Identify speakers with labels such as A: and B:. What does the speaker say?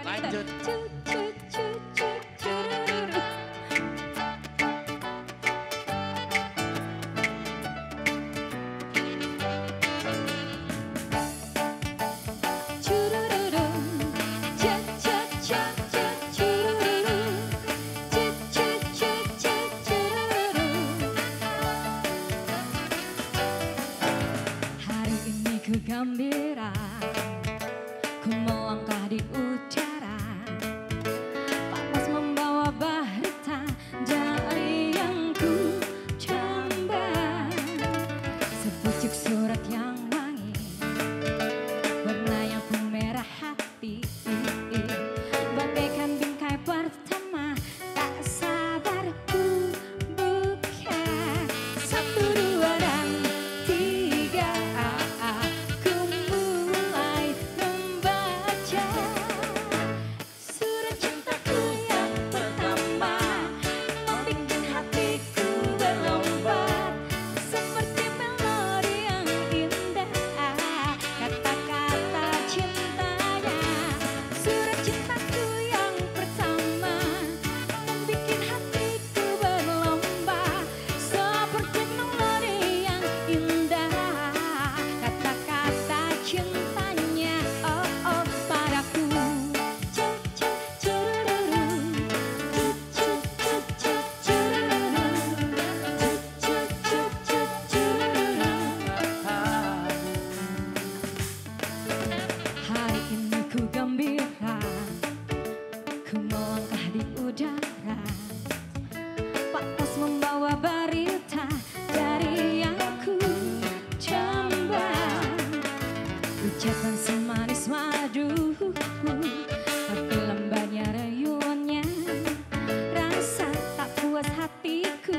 A: Bukannya Lanjut. Kita, cu, cu, cu, gembira Ku melangkah di udara Tapi Berlembabnya rayuannya Rasa tak puas hatiku